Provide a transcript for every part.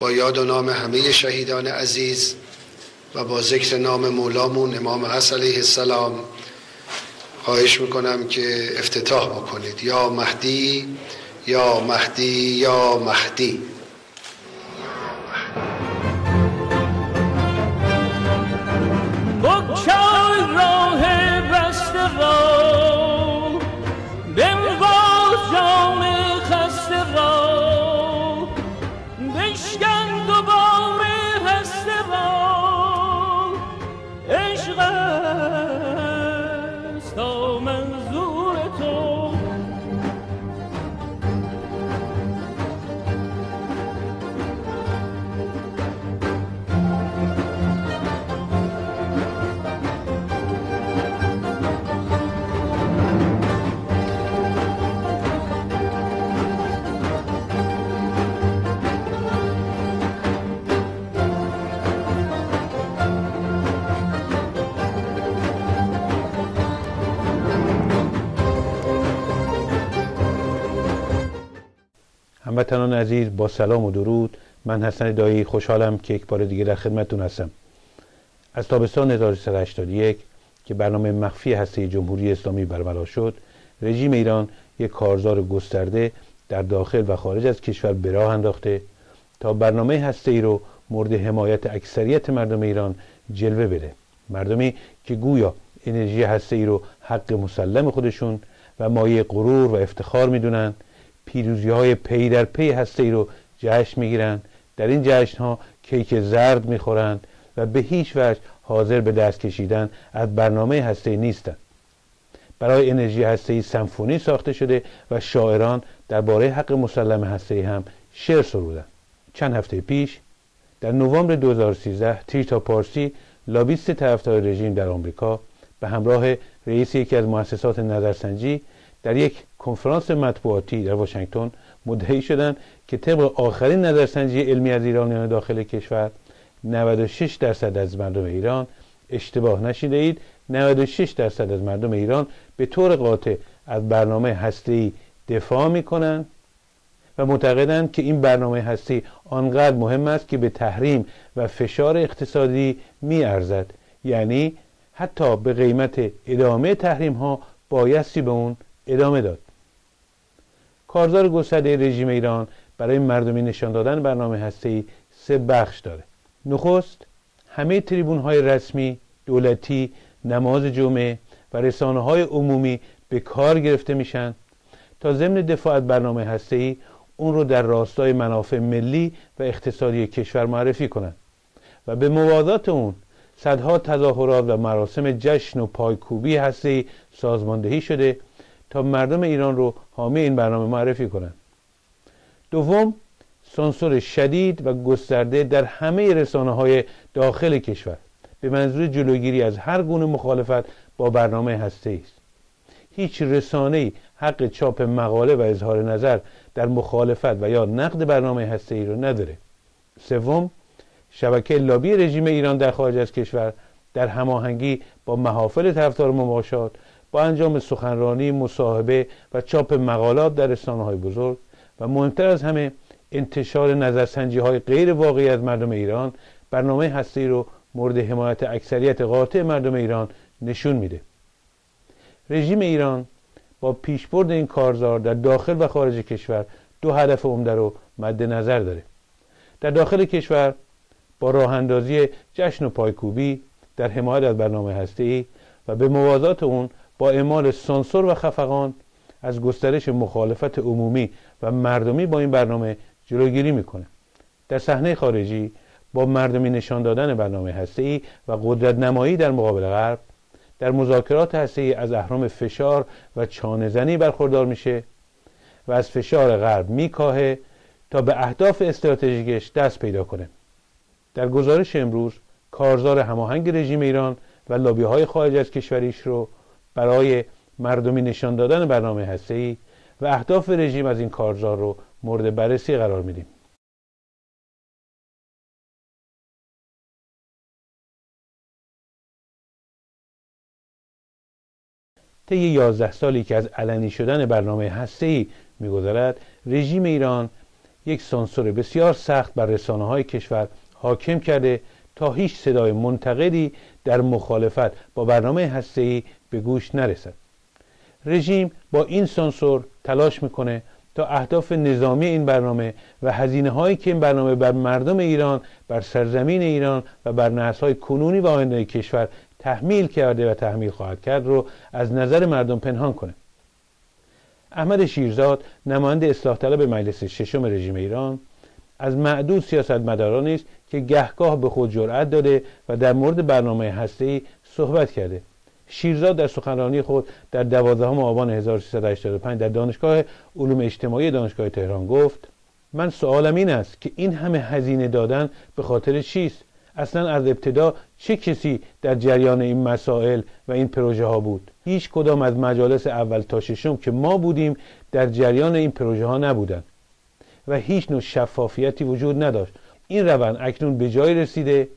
با یاد و نام همه شهیدان عزیز و با ذکر نام مولامون امام حس علیه السلام خواهش می‌کنم که افتتاح بکنید. یا مهدی یا مهدی یا مهدی. هموطنان عزیز با سلام و درود. من حسن دایی خوشحالم که یک بار دیگه در خدمتتون هستم. از تابستان 1381 که برنامه مخفی هسته جمهوری اسلامی برملا شد رژیم ایران یک کارزار گسترده در داخل و خارج از کشور به راه انداخته تا برنامه هسته ای رو مورد حمایت اکثریت مردم ایران جلوه بده. مردمی که گویا انرژی هسته ای رو حق مسلم خودشون و مایه غرور و افتخار می‌دونن پیروزی های پی در پی هسته ای رو جشن می‌گیرند. در این جشن ها کیک زرد می‌خورند و به هیچ وجه حاضر به دست کشیدن از برنامه هسته نیستند. برای انرژی هسته ای سمفونی ساخته شده و شاعران درباره حق مسلم هسته هم شعر سرودند. چند هفته پیش در نوامبر 2013 تریتا پارسی لابیست طرفدار رژیم در آمریکا به همراه رئیس یکی از مؤسسات نظرسنجی در یک کنفرانس مطبوعاتی در واشنگتن مدعی شدند که طبق آخرین نظرسنجی علمی از ایرانیان داخل کشور 96 درصد از مردم ایران اشتباه نشیده اید. 96 درصد از مردم ایران به طور قاطع از برنامه هسته‌ای دفاع می‌کنند و معتقدند که این برنامه هستی آنقدر مهم است که به تحریم و فشار اقتصادی میارزد. یعنی حتی به قیمت ادامه تحریم ها بایستی به اون ادامه داد. کارزار گسترده رژیم ایران برای مردمی نشان دادن برنامه هسته‌ای سه بخش داره. نخست همه تریبون های رسمی دولتی نماز جمعه و رسانه های عمومی به کار گرفته میشن تا ضمن دفاع از برنامه هسته‌ای اون رو در راستای منافع ملی و اقتصادی کشور معرفی کنند و به موازات اون صدها تظاهرات و مراسم جشن و پایکوبی هسته‌ای سازماندهی شده تا مردم ایران رو حامی این برنامه معرفی کنند دوم سانسور شدید و گسترده در همه رسانه های داخل کشور. به منظور جلوگیری از هر گونه مخالفت با برنامه هسته است. هیچ رسانه حق چاپ مقاله و اظهار نظر در مخالفت و یا نقد برنامه هسته ای رو نداره. سوم شبکه لابی رژیم ایران در خارج از کشور در هماهنگی با محافل طرفدار مماشات با انجام سخنرانی مصاحبه و چاپ مقالات در رسانه های بزرگ و مهمتر از همه انتشار نظرسنجی های غیر واقعی از مردم ایران برنامه هستی رو مورد حمایت اکثریت قاطع مردم ایران نشون میده. رژیم ایران با پیشبرد این کارزار در داخل و خارج کشور دو هدف عمده رو مد نظر داره. در داخل کشور با راه اندازی جشن و پایکوبی در حمایت از برنامه هستی و به موازات اون با اعمال سانسور و خفقان از گسترش مخالفت عمومی و مردمی با این برنامه جلوگیری می‌کنه. در صحنه خارجی با مردمی نشان دادن برنامه ای و قدرت نمایی در مقابل غرب در مذاکرات ای از اهرام فشار و چانهزنی برخوردار میشه و از فشار غرب میکاهه تا به اهداف استراتژیکش دست پیدا کنه. در گزارش امروز کارزار هماهنگ رژیم ایران و لابی های خارج از کشوریش رو برای مردمی نشان دادن برنامه هسته‌ای و اهداف رژیم از این کارزار رو مورد بررسی قرار میدیم. طی 11 سالی که از علنی شدن برنامه هسته‌ای میگذرد رژیم ایران یک سانسور بسیار سخت بر رسانه های کشور حاکم کرده تا هیچ صدای منتقدی در مخالفت با برنامه هسته‌ای به گوش نرسد. رژیم با این سانسور تلاش می‌کنه تا اهداف نظامی این برنامه و هزینه هایی که این برنامه بر مردم ایران بر سرزمین ایران و بر نسل کنونی و آینده کشور تحمیل کرده و تحمیل خواهد کرد رو از نظر مردم پنهان کنه. احمد شیرزاد نماینده اصلاح طلب مجلس ششم رژیم ایران از معدود سیاستمدارانی است که گهگاه به خود جرأت داده و در مورد برنامه هسته‌ای صحبت کرده. شیرزاد در سخنرانی خود در 12 آبان 1385 در دانشگاه علوم اجتماعی دانشگاه تهران گفت من سوالم این است که این همه هزینه دادن به خاطر چیست؟ اصلا از ابتدا چه کسی در جریان این مسائل و این پروژه ها بود؟ هیچ کدام از مجالس اول تا ششم که ما بودیم در جریان این پروژه ها نبودند و هیچ نوع شفافیتی وجود نداشت. این روند اکنون به جای رسیده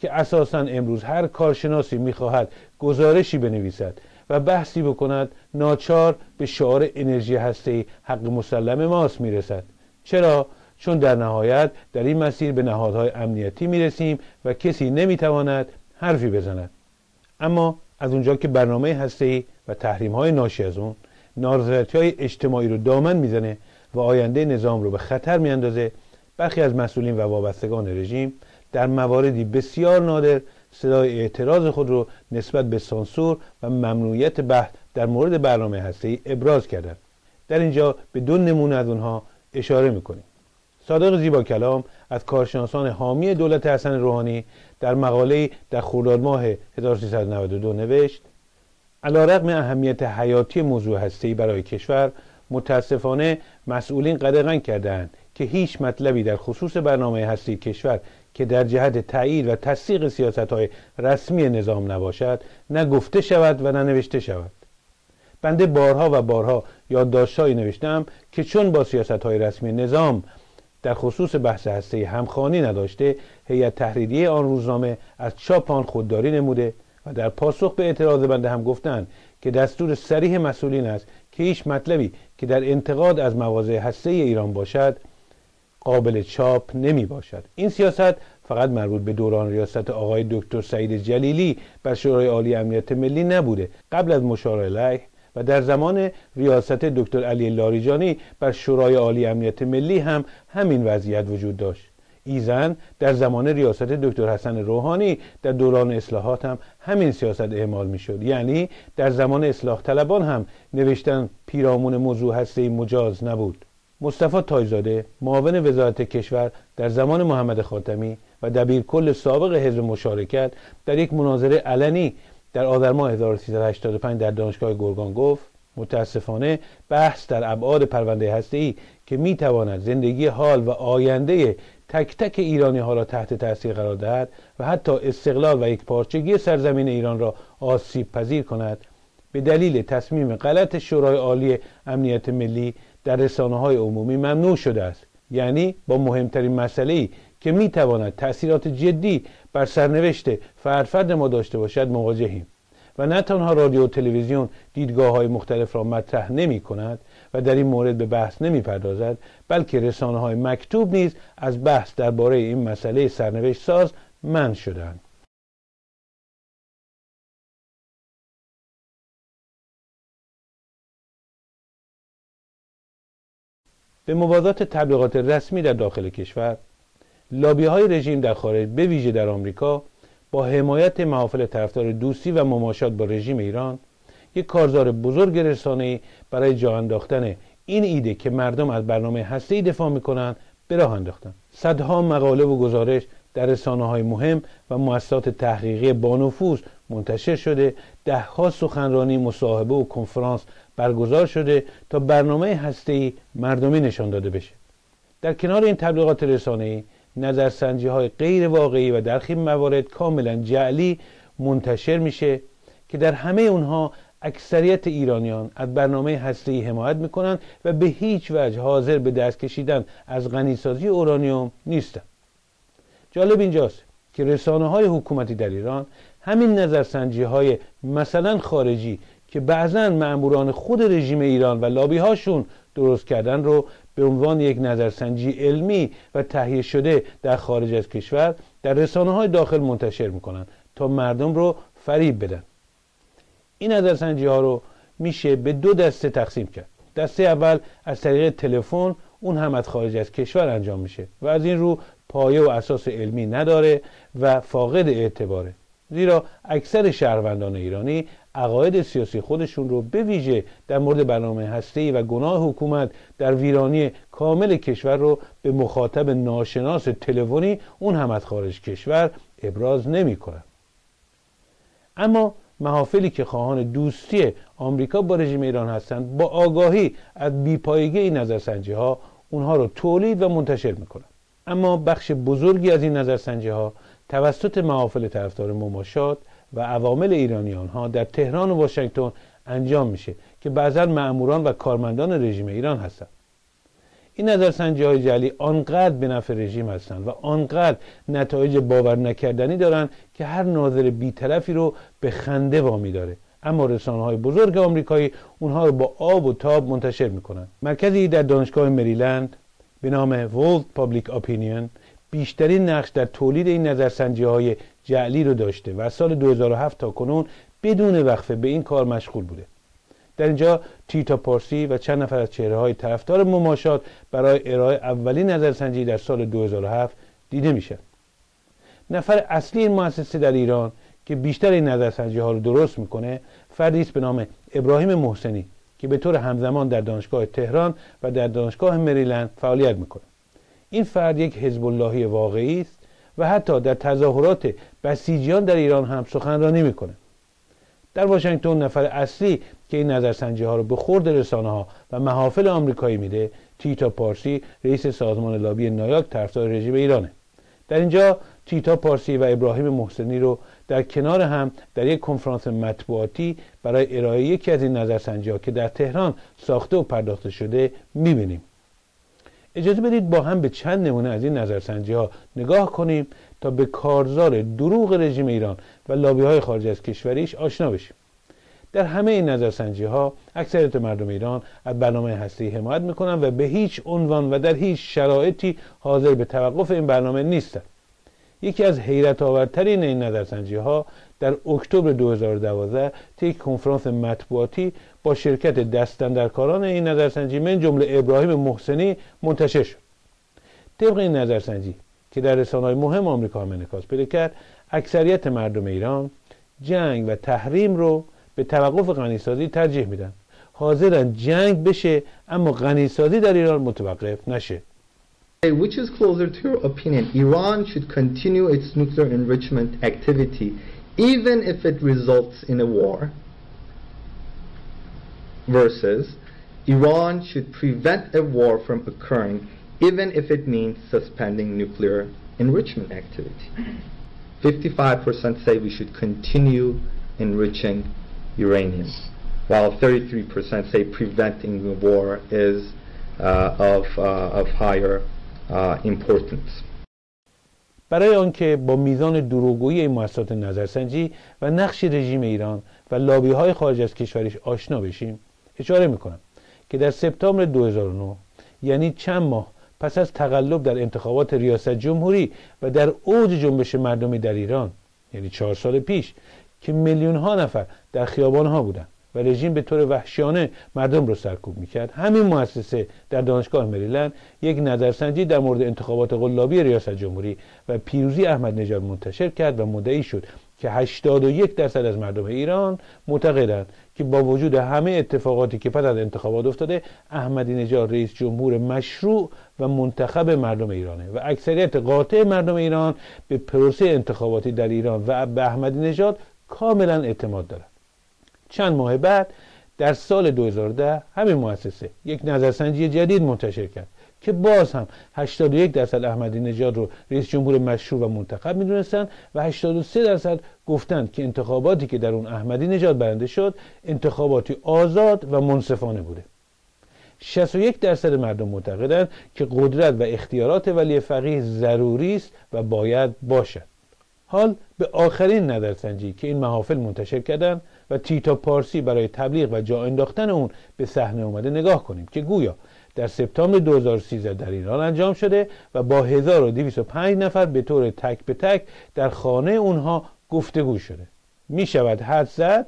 که اساسا امروز هر کارشناسی می‌خواهد گزارشی بنویسد و بحثی بکند ناچار به شعار انرژی هسته حق مسلم ماست می‌رسد. چرا؟ چون در نهایت در این مسیر به نهادهای امنیتی می‌رسیم و کسی نمی‌تواند حرفی بزند. اما از اونجا که برنامه هسته و تحریم های ناشی از اون نارضایتی های اجتماعی رو دامن می‌زنه و آینده نظام رو به خطر میاندازه برخی از مسئولین و وابستگان رژیم در مواردی بسیار نادر صدای اعتراض خود رو نسبت به سانسور و ممنوعیت بحث در مورد برنامه هسته ابراز کردند. در اینجا به دو نمونه از اونها اشاره می‌کنیم. صادق زیبا کلام از کارشناسان حامی دولت حسن روحانی در مقاله در خرداد ماه 1392 نوشت علیرغم اهمیت حیاتی موضوع هسته‌ای برای کشور متاسفانه مسئولین قدغن کردند که هیچ مطلبی در خصوص برنامه هستی کشور که در جهت تایید و تصدیق سیاست های رسمی نظام نباشد نه گفته شود و نه نوشته شود. بنده بارها و بارها یادداشتهایی نوشتم که چون با سیاست های رسمی نظام در خصوص بحث هسته همخانی نداشته هیئت تحریریه آن روزنامه از چاپ آن خودداری نموده و در پاسخ به اعتراض بنده هم گفتند که دستور سریح مسئولین است که هیچ مطلبی که در انتقاد از مواضع هسته ایران باشد قابل چاپ نمی باشد. این سیاست فقط مربوط به دوران ریاست آقای دکتر سعید جلیلی بر شورای عالی امنیت ملی نبوده. قبل از مشار علیه و در زمان ریاست دکتر علی لاریجانی بر شورای عالی امنیت ملی هم همین وضعیت وجود داشت. ایزن در زمان ریاست دکتر حسن روحانی در دوران اصلاحات هم همین سیاست اعمال می‌شد یعنی در زمان اصلاح طلبان هم نوشتن پیرامون موضوع هسته مجاز نبود. مصطفی تایزاده معاون وزارت کشور در زمان محمد خاتمی و دبیر کل سابق حزب مشارکت در یک مناظره علنی در آذر ماه 1385 در دانشگاه گرگان گفت متاسفانه بحث در ابعاد پرونده هسته که می تواند زندگی حال و آینده تک تک ایرانی ها را تحت تاثیر قرار دهد و حتی استقلال و یک پارچگی سرزمین ایران را آسیب پذیر کند به دلیل تصمیم غلط شورای عالی امنیت ملی در رسانه های عمومی ممنوع شده است. یعنی با مهمترین مسئله ای که می تواند تاثیرات جدی بر سرنوشت فرد ما داشته باشد مواجهیم. و نه تنها رادیو و تلویزیون دیدگاه های مختلف را مطرح نمی کند و در این مورد به بحث نمی پردازد بلکه رسانه های مکتوب نیز از بحث درباره این مسئله سرنوشت ساز من شدند به موازات تبلیغات رسمی در داخل کشور لابی های رژیم در خارج به ویژه در آمریکا با حمایت محافل طرفدار دوستی و مماشات با رژیم ایران یک کارزار بزرگ رسانه‌ای برای جا انداختن این ایده که مردم از برنامه هسته‌ای دفاع می‌کنند به راه انداختند صدها مقاله و گزارش در رسانه های مهم و مؤسسات تحقیقی بانفوذ منتشر شده. دهها سخنرانی مصاحبه و کنفرانس برگزار شده تا برنامه هسته‌ای مردمی نشان داده بشه. در کنار این تبلیغات رسانه‌ای نظرسنجی های غیر واقعی و در خیلی موارد کاملا جعلی منتشر میشه که در همه اونها اکثریت ایرانیان از برنامه هسته‌ای حمایت می‌کنند و به هیچ وجه حاضر به دست کشیدن از غنیسازی اورانیوم نیستند. جالب اینجاست که رسانه های حکومتی در ایران همین نظرسنجی های مثلا خارجی که بعضا معموران خود رژیم ایران و لابی هاشون درست کردن رو به عنوان یک نظرسنجی علمی و تهیه شده در خارج از کشور در رسانه های داخل منتشر می‌کنن تا مردم رو فریب بدن. این نظرسنجی ها رو میشه به دو دسته تقسیم کرد. دسته اول از طریق تلفن اون هم از خارج از کشور انجام میشه و از این رو پایه و اساس علمی نداره و فاقد اعتباره. زیرا اکثر شهروندان ایرانی عقاید سیاسی خودشون رو به ویژه در مورد برنامه هستی و گناه حکومت در ویرانی کامل کشور رو به مخاطب ناشناس تلفنی اون هم از خارج کشور ابراز نمی کنن. اما محافلی که خواهان دوستی آمریکا با رژیم ایران هستند با آگاهی از بیپایگی این نظرسنجی ها اونها رو تولید و منتشر می‌کنن اما بخش بزرگی از این نظرسنجی ها توسط محافل طرفدار مماشات و عوامل ایرانیان ها در تهران و واشنگتن انجام میشه که بعضا معموران و کارمندان رژیم ایران هستند. این نظرسنجی های جلی آنقدر به نفع رژیم هستند و آنقدر نتایج باور نکردنی دارند که هر ناظر بیطرفی رو به خنده وامی داره. اما رسانه های بزرگ آمریکایی اونها رو با آب و تاب منتشر می‌کنند مرکزی در دانشگاه مریلند به نام World Public Opinion بیشترین نقش در تولید این نظرسنجی های جعلی رو داشته و از سال 2007 تا کنون بدون وقفه به این کار مشغول بوده. در اینجا تیتا پارسی و چند نفر از چهره های طرفدار مماشات برای ارائه اولین نظرسنجی در سال 2007 دیده میشن. نفر اصلی این مؤسسه در ایران که بیشتر این نظرسنجی ها رو درست می‌کنه فردی است به نام ابراهیم محسنی که به طور همزمان در دانشگاه تهران و در دانشگاه مریلند فعالیت می‌کنه این فرد یک حزب اللهی واقعی است و حتی در تظاهرات بسیجیان در ایران هم سخنرانی می‌کنه. در واشنگتن نفر اصلی که این نظرسنجی ها رو به خورد رسانه ها و محافل آمریکایی میده تیتا پارسی رئیس سازمان لابی نایاک طرفدار رژیم ایرانه. در اینجا تیتا پارسی و ابراهیم محسنی رو در کنار هم در یک کنفرانس مطبوعاتی برای ارائه یکی از این نظرسنجی ها که در تهران ساخته و پرداخته شده می‌بینیم. اجازه بدید با هم به چند نمونه از این نظرسنجی ها نگاه کنیم تا به کارزار دروغ رژیم ایران و لابی های خارج از کشوریش آشنا بشیم. در همه این نظرسنجی ها اکثریت مردم ایران از برنامه هستی حمایت می‌کنن و به هیچ عنوان و در هیچ شرایطی حاضر به توقف این برنامه نیستند. یکی از حیرت آورترین این نظرسنجی ها در اکتبر 2012 طی کنفرانس مطبوعاتی با شرکت دستندرکاران این نظرسنجی من جمله ابراهیم محسنی منتشر شد. طبق این نظرسنجی که در رسانه‌های مهم آمریکا هم انعکاس پیدا کرد اکثریت مردم ایران جنگ و تحریم رو به توقف غنیسازی ترجیح میدن. حاضرن جنگ بشه اما غنیسازی در ایران متوقف نشه. Which is closer to your opinion? Iran should continue its nuclear enrichment activity even if it results in a war versus Iran should prevent a war from occurring even if it means suspending nuclear enrichment activity. 55% say we should continue enriching uranium, while 33% say preventing the war is uh, of, uh, of higher uh, importance. برای آنکه با میزان دروغگویی این مؤسسات نظرسنجی و نقش رژیم ایران و لابی های خارج از کشورش آشنا بشیم اشاره می‌کنم که در سپتامبر 2009 یعنی چند ماه پس از تقلب در انتخابات ریاست جمهوری و در اوج جنبش مردمی در ایران یعنی چهار سال پیش که میلیون ها نفر در خیابان ها بودن و رژیم به طور وحشیانه مردم رو سرکوب می‌کرد. همین مؤسسه در دانشگاه مریلند یک نظرسنجی در مورد انتخابات قلابی ریاست جمهوری و پیروزی احمد نژاد منتشر کرد و مدعی شد که 81 درصد از مردم ایران معتقدند که با وجود همه اتفاقاتی که پس از انتخابات افتاده احمدی نژاد رئیس جمهور مشروع و منتخب مردم ایرانه و اکثریت قاطع مردم ایران به پروسه انتخاباتی در ایران و به احمدی نژاد کاملا اعتماد دارند. چند ماه بعد در سال 2010 همین مؤسسه یک نظرسنجی جدید منتشر کرد که باز هم 81 درصد احمدی نژاد رو رئیس جمهور مشروع و منتخب می‌دونستند و 83 درصد گفتند که انتخاباتی که در اون احمدی نژاد برنده شد انتخاباتی آزاد و منصفانه بوده. 61 درصد مردم معتقدند که قدرت و اختیارات ولی فقیه ضروری است و باید باشد. حال به آخرین نظرسنجی که این محافل منتشر کردن و تیتا پارسی برای تبلیغ و جا انداختن اون به صحنه اومده نگاه کنیم که گویا در سپتامبر 2013 در ایران انجام شده و با 1205 نفر به طور تک به تک در خانه اونها گفتگو شده. می شود حد زد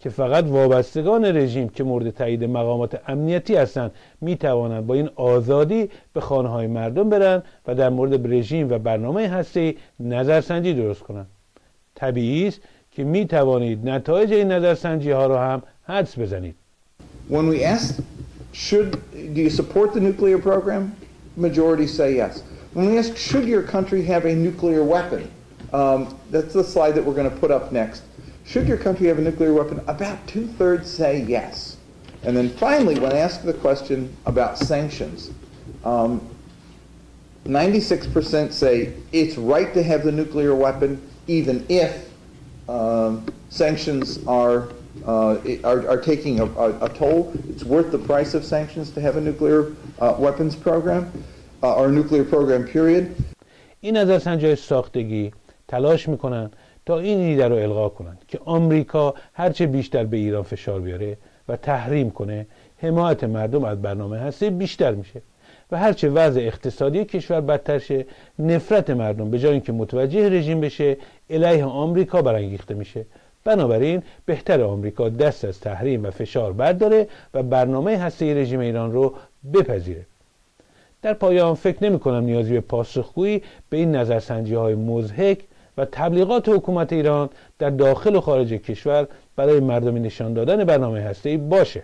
که فقط وابستگان رژیم که مورد تایید مقامات امنیتی هستند می توانند با این آزادی به خانه های مردم برند و در مورد رژیم و برنامه هسته نظرسنجی درست کنند طبیعی است که می توانید نتایج این نظرسنجی ها را هم حدس بزنید When we asked, should, do you support the nuclear program? Majority say yes. When we ask, should your country have a nuclear weapon? Um, that's the slide that we're going to put up next. Should your country have a nuclear weapon? About two-thirds say yes. And then finally, when asked the question about sanctions, um, 96% say it's right to have the nuclear weapon even if um, sanctions are, uh, are, are, taking a, a, a, toll. It's worth the price of sanctions to have a nuclear uh, weapons program uh, or a nuclear program period. این نظرسنجی ساختگی تلاش میکنن تا این ایده رو القا کنند که آمریکا هرچه بیشتر به ایران فشار بیاره و تحریم کنه حمایت مردم از برنامه هسته بیشتر میشه و هرچه وضع اقتصادی کشور بدتر شه نفرت مردم به جای اینکه متوجه رژیم بشه علیه آمریکا برانگیخته میشه. بنابراین بهتر آمریکا دست از تحریم و فشار برداره و برنامه هسته رژیم ایران رو بپذیره. در پایان فکر نمی کنم نیازی به پاسخگویی به این نظرسنجی های مزهک و تبلیغات حکومت ایران در داخل و خارج کشور برای مردمی نشان دادن برنامه هسته باشه.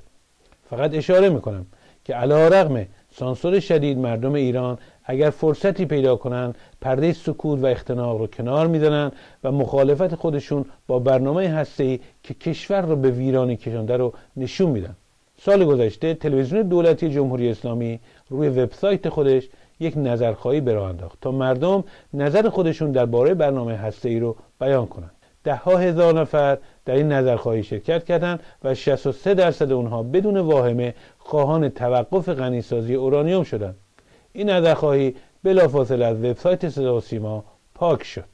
فقط اشاره می‌کنم که علا رغم سانسور شدید مردم ایران اگر فرصتی پیدا کنند پرده سکوت و اختناق رو کنار می‌زنند و مخالفت خودشون با برنامه هسته‌ای که کشور رو به ویرانی کشانده رو نشون میدن. سال گذشته تلویزیون دولتی جمهوری اسلامی روی وبسایت خودش یک نظرخواهی به راه انداخت تا مردم نظر خودشون درباره برنامه هسته‌ای رو بیان کنند ده ها هزار نفر در این نظرخواهی شرکت کردند و 63 درصد اونها بدون واهمه خواهان توقف غنیسازی اورانیوم شدند. این نظرخواهی بلافاصله از وبسایت صدا و سیما پاک شد.